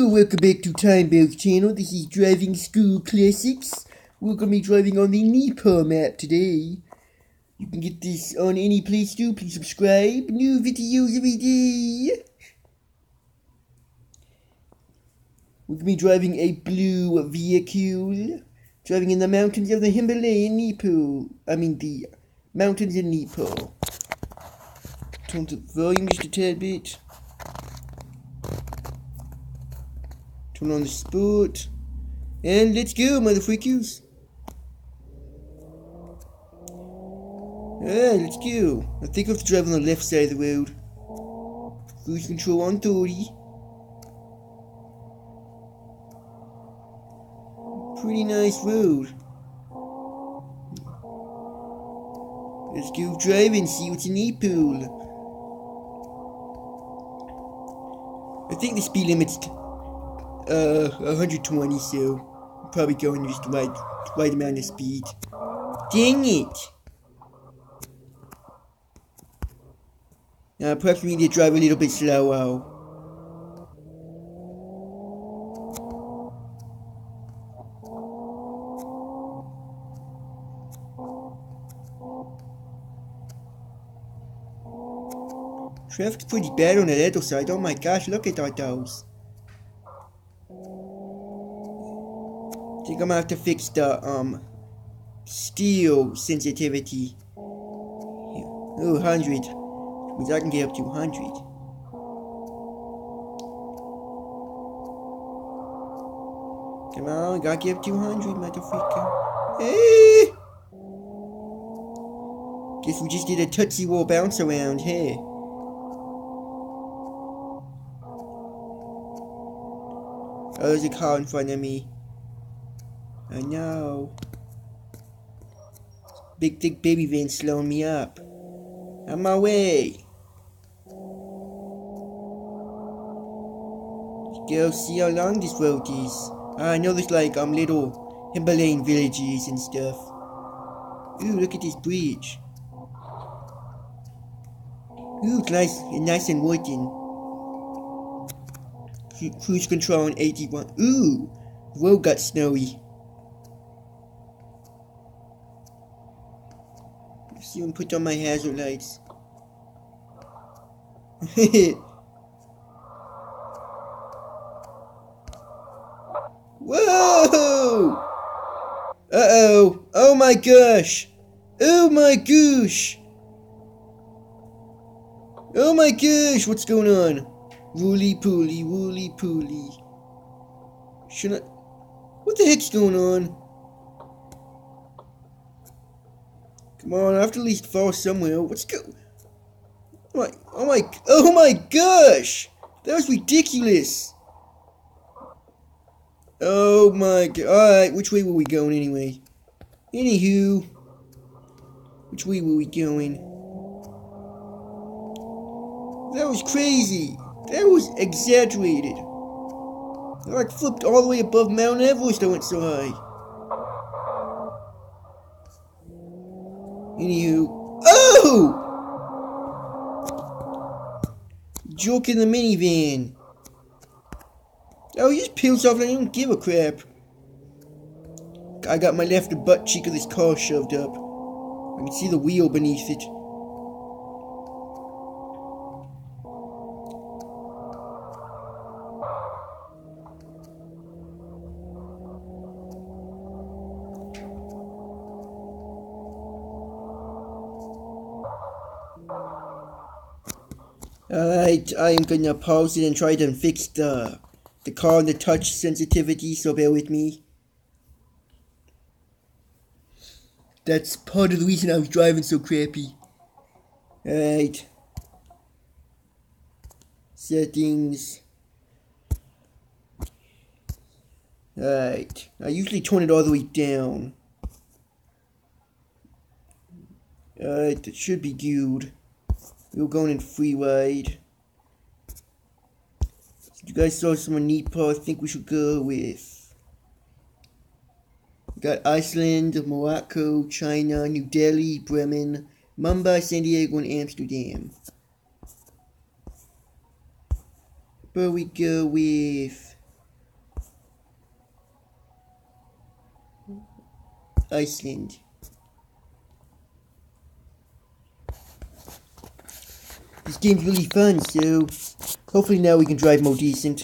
Welcome back to Timebear's channel. This is Driving School Classics. We're gonna be driving on the Nepal map today. You can get this on any Play Store. Please subscribe. New videos every day. We're gonna be driving a blue vehicle. Driving in the mountains of the Himalayan Nepal. I mean the mountains in Nepal. Turn the volume just a tad bit. Turn on the sport. And let's go, motherfuckers. Yeah, let's go. I think I have to drive on the left side of the road. Cruise control on 30. Pretty nice road. Let's go drive and see what's in the pool. I think the speed limit's uh 120, so probably going just the right right amount of speed. Dang it! Now perhaps we need to drive a little bit slower. Traffic's pretty bad on the other side. Oh my gosh, look at all those. Think I'm gonna have to fix the um steel sensitivity. Oh, 100. Means I can get up to 100. Come on, gotta get up to 100, motherfucker. Hey! Guess we just did a Tootsie Roll bounce around, here. Oh, there's a car in front of me. I know. Big thick baby van slowing me up. On my way. Go see how long this road is. I know there's like um little Himalayan villages and stuff. Ooh, look at this bridge. Ooh, it's nice and nice and wooden. Cruise control on 81. Ooh, the road got snowy. Even put on my hazard lights. Whoa! Uh-oh. Oh my gosh. Oh my gosh. Oh my gosh, what's going on? Wooly pooly, wooly pooly. Should I... What the heck's going on? Come on, I have to at least fall somewhere. What's go... Oh my... Oh my... Oh my gosh! That was ridiculous! Oh my god. Alright, which way were we going anyway? Anywho. Which way were we going? That was crazy. That was exaggerated. I like flipped all the way above Mount Everest. I went so high. Anywho. Oh! Joke in the minivan. Oh, he just peels off and I don't give a crap. I got my left butt cheek of this car shoved up. I can see the wheel beneath it. Alright, I am gonna pause it and try to fix the the car and the touch sensitivity, so bear with me. That's part of the reason I was driving so crappy. Alright. Settings. Alright. I usually turn it all the way down. Alright, that should be good. You're going in free ride. You guys saw some Nepal I think we should go with. We got Iceland, Morocco, China, New Delhi, Bremen, Mumbai, San Diego, and Amsterdam. But we go with Iceland. This game's really fun, so hopefully now we can drive more decent.